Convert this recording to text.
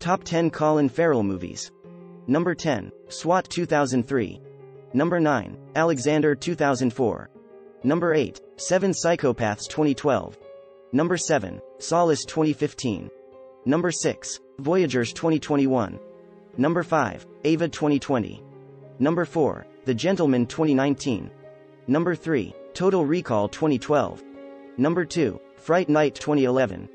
Top 10 Colin Farrell movies. Number 10, SWAT 2003. Number 9, Alexander 2004. Number 8, Seven Psychopaths 2012. Number 7, Solace 2015. Number 6, Voyagers 2021. Number 5, Ava 2020. Number 4, The Gentlemen 2019. Number 3, Total Recall 2012. Number 2, Fright Night 2011.